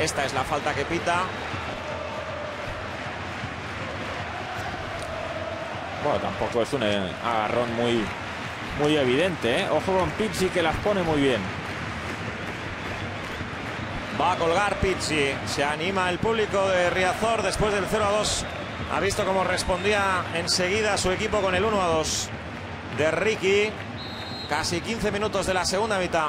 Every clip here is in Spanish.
Esta es la falta que pita. Bueno, tampoco es un agarrón muy, muy evidente. ¿eh? Ojo con Pizzi que las pone muy bien. Va a colgar Pizzi. Se anima el público de Riazor después del 0 a 2. Ha visto cómo respondía enseguida su equipo con el 1 a 2 de Ricky. Casi 15 minutos de la segunda mitad.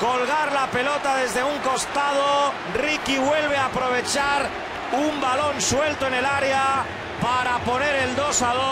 colgar la pelota desde un costado. Ricky vuelve a aprovechar un balón suelto en el área para poner el 2 a 2.